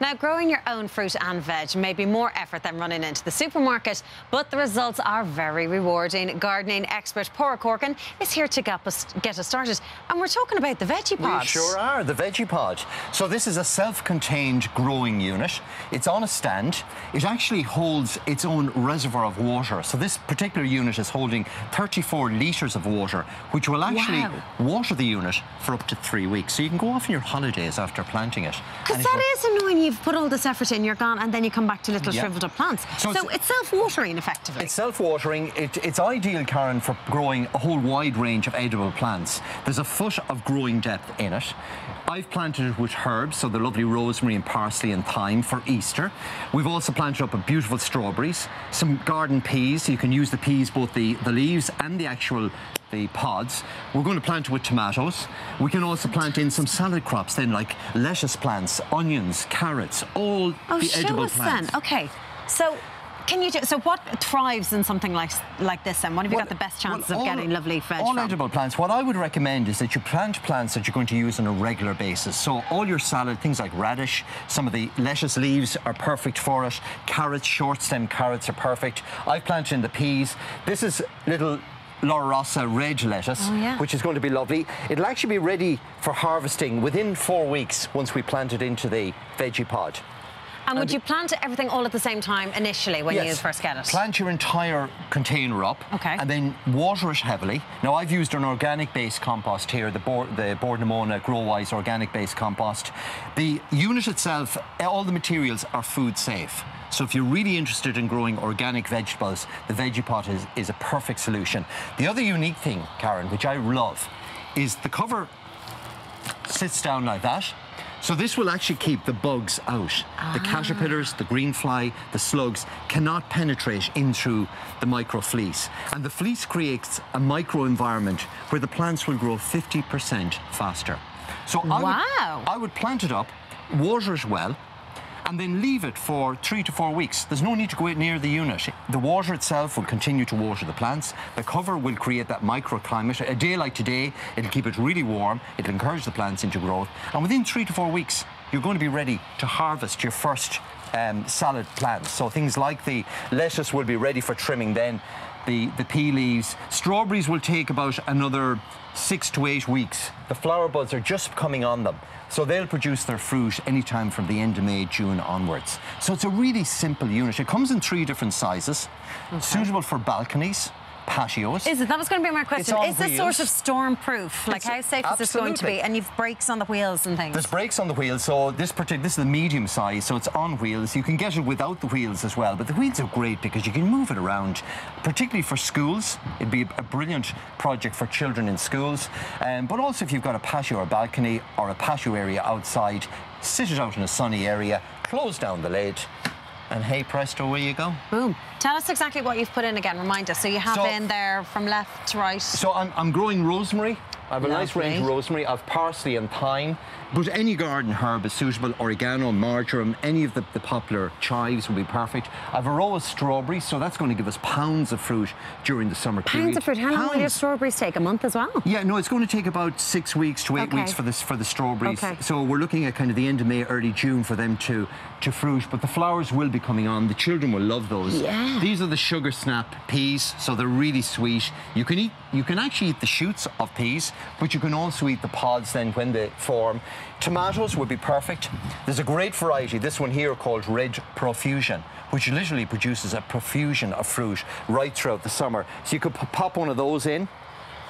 Now, growing your own fruit and veg may be more effort than running into the supermarket, but the results are very rewarding. Gardening expert Paraic Horkan is here to get us, get us started. And we're talking about the Vegepod. We sure are, the Vegepod. So this is a self-contained growing unit. It's on a stand. It actually holds its own reservoir of water. So this particular unit is holding 34 litres of water, which will actually Wow. water the unit for up to three weeks. So you can go off on your holidays after planting it. Because that will- is annoying. You've put all this effort in, you're gone, and then you come back to little Yeah. shriveled up plants. So, So it's, it's- self-watering, effectively. It's self-watering. It, it's ideal, Karen, for growing a whole wide range of edible plants. There's a foot of growing depth in it. I've planted it with herbs, so the lovely rosemary and parsley and thyme for Easter. We've also planted up a beautiful strawberries, some garden peas. You can use the peas, both the, the leaves and the actual the pods. We're going to plant it with tomatoes. We can also plant in some salad crops then, like lettuce plants, onions, carrots, all oh, the show edible us plants. then. Okay, so. Can you do, so what thrives in something like like this then? What have you Well, got the best well, chances of getting lovely veg All from? edible plants. What I would recommend is that you plant plants that you're going to use on a regular basis. So all your salad, things like radish, some of the lettuce leaves are perfect for it. Carrots, short stem carrots are perfect. I've planted in the peas. This is little Rossa red lettuce, Oh, yeah. which is going to be lovely. It'll actually be ready for harvesting within four weeks once we plant it into the Vegepod. And would you plant everything all at the same time initially when you first get it? Plant your entire container up. Okay. And then water it heavily. Now, I've used an organic based compost here, the, Bor- the Bordnamona Growise organic based compost. The unit itself, all the materials are food safe. So if you're really interested in growing organic vegetables, the Vegepod is, is a perfect solution. The other unique thing, Karen, which I love, is the cover sits down like that. So this will actually keep the bugs out. The ah. caterpillars, the green fly, the slugs cannot penetrate in through the micro fleece. And the fleece creates a micro environment where the plants will grow 50% faster. So I, Wow. would, I would plant it up, water it well, and then leave it for three to four weeks. There's no need to go near the unit. The water itself will continue to water the plants. The cover will create that microclimate. A day like today, it'll keep it really warm. It'll encourage the plants into growth. And within three to four weeks, you're going to be ready to harvest your first um, salad plants. So things like the lettuce will be ready for trimming then. The, the pea leaves. Strawberries will take about another six to eight weeks. The flower buds are just coming on them. So they'll produce their fruit anytime from the end of May, June onwards. So it's a really simple unit. It comes in three different sizes, suitable for balconies, patios. Is it? That was going to be my question. on Is this sort wheels. of storm-proof? Like, It's- how safe is this going to be? And you've brakes on the wheels and things. There's brakes on the wheels, so this particular this is the medium size, so it's on wheels. You can get it without the wheels as well, but the wheels are great because you can move it around, particularly for schools. It'd be a brilliant project for children in schools, um, but also if you've got a patio or a balcony or a patio area outside, sit it out in a sunny area, close down the lid, and hey presto, away you go. Boom. Tell us exactly what you've put in again. Remind us. So you have So- in there from left to right. So I'm, I'm growing rosemary. I have a nice range of rosemary. I've parsley and thyme. But any garden herb is suitable. Oregano, marjoram, any of the, the popular chives would be perfect. I've a row of strawberries, so that's going to give us pounds of fruit during the summer period. Pounds of fruit. How long will your strawberries take? A month as well? Yeah, no, it's going to take about six weeks to eight Okay. weeks for this for the strawberries. Okay. So we're looking at kind of the end of May, early June for them to to fruit. But the flowers will be coming on. The children will love those. Yeah. These are the sugar snap peas, so they're really sweet. You can eat. You can actually eat the shoots of peas, but you can also eat the pods then when they form. Tomatoes would be perfect. There's a great variety. This one here called Red Profusion which literally produces a profusion of fruit right throughout the summer. So you could pop one of those in.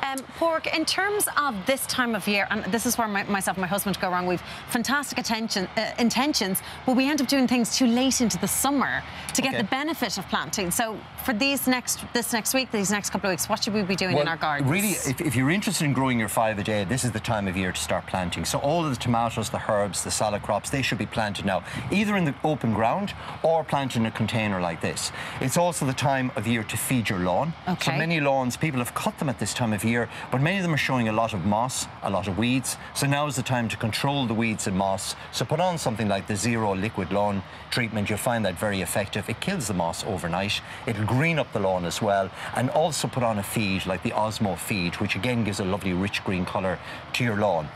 Um, Pork, in terms of this time of year, and this is where my, myself and my husband go wrong, we've fantastic attention, uh, intentions, but we end up doing things too late into the summer to get Okay. the benefit of planting. So for these next, this next week, these next couple of weeks, what should we be doing in our gardens? Really, if, if you're interested in growing your five a day, this is the time of year to start planting. So all of the tomatoes, the herbs, the salad crops, they should be planted now, either in the open ground or planted in a container like this. It's also the time of year to feed your lawn. Okay. So many lawns, people have cut them at this time of year, but many of them are showing a lot of moss, a lot of weeds. So now is the time to control the weeds and moss. So put on something like the Zero Liquid Lawn treatment. You'll find that very effective. It kills the moss overnight. It'll green up the lawn as well. And also put on a feed like the Osmo feed, which again gives a lovely rich green colour to your lawn.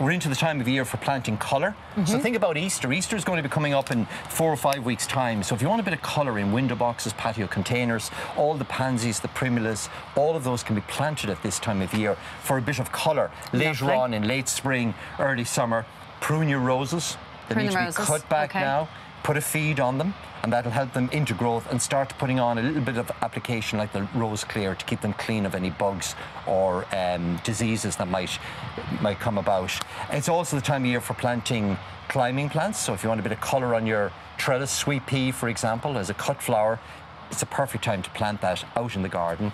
We're into the time of year for planting color. Mm-hmm. So think about Easter. Easter is going to be coming up in four or five weeks' time. So if you want a bit of color in window boxes, patio containers, all the pansies, the primulas, all of those can be planted at this time of year for a bit of color. Later Lovely. on in late spring, early summer, prune your roses. They Prune need to roses, be cut back okay. now. Put a feed on them, and that'll help them into growth and start putting on a little bit of application like the rose clear to keep them clean of any bugs or um, diseases that might might come about. It's also the time of year for planting climbing plants. So if you want a bit of colour on your trellis, sweet pea, for example, as a cut flower, it's a perfect time to plant that out in the garden.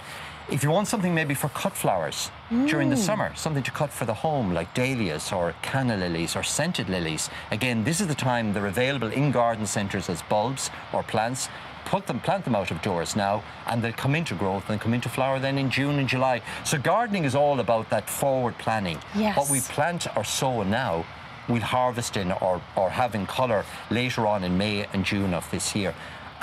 If you want something maybe for cut flowers during the mm. summer, something to cut for the home like dahlias or canna lilies or scented lilies, again, this is the time they're available in garden centres as bulbs or plants. Put them, plant them out of doors now, and they'll come into growth and come into flower then in June and July. So gardening is all about that forward planning. Yes. What we plant or sow now, we'll harvest in or, or have in colour later on in May and June of this year.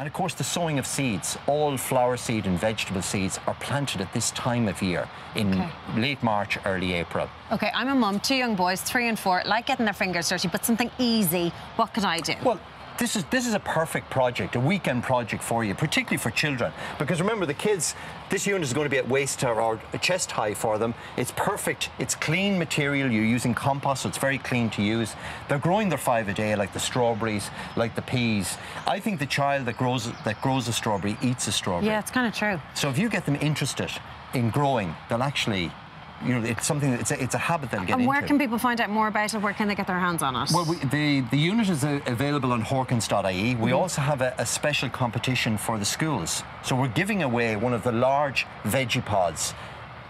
And of course, the sowing of seeds, all flower seed and vegetable seeds are planted at this time of year in Okay. late March, early April. Okay, I'm a mum, two young boys, three and four, like getting their fingers dirty, but something easy. What could I do? Well, this is this is a perfect project, a weekend project for you, particularly for children. Because remember, the kids, this unit is going to be at waist or, or chest high for them. It's perfect. It's clean material. You're using compost, so it's very clean to use. They're growing their five a day, like the strawberries, like the peas. I think the child that grows that grows a strawberry eats a strawberry. yeah, it's kind of true. So if you get them interested in growing, they'll actually, you know, it's something. It's a, it's a habit they'll get And into. where can people find out more about it? Where can they get their hands on it? Well, we, the, the unit is uh, available on Horkans.ie. We Mm-hmm. also have a, a special competition for the schools. So we're giving away one of the large Vegepods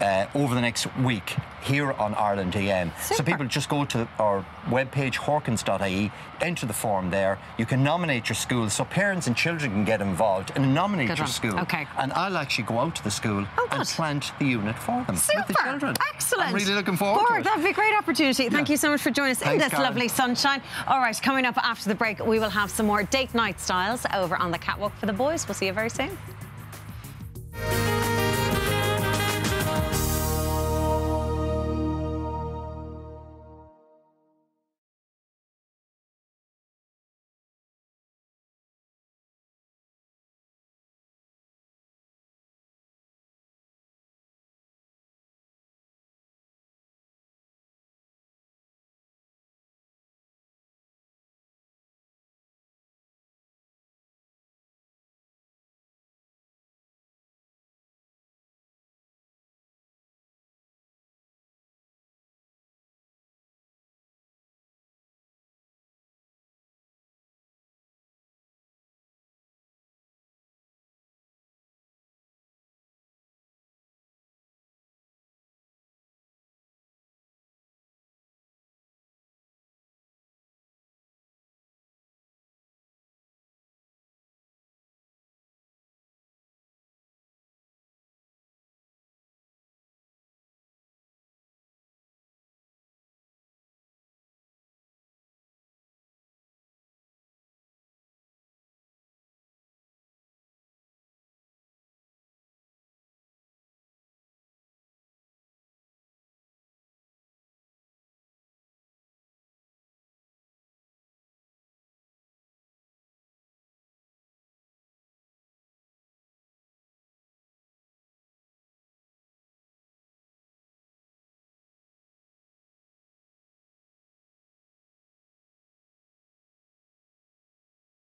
uh, over the next week here on Ireland AM. So people just go to our webpage, horkans.ie, enter the form there. You can nominate your school so parents and children can get involved and nominate Good your school. Okay. And I'll actually go out to the school Oh, and plant the unit for them Super. with the children. Excellent. I'm really looking forward Borg, to it. that'd be a great opportunity. Thank Yeah. you so much for joining us in this Karen. lovely sunshine. All right, coming up after the break, we will have some more date night styles over on the catwalk for the boys. We'll see you very soon.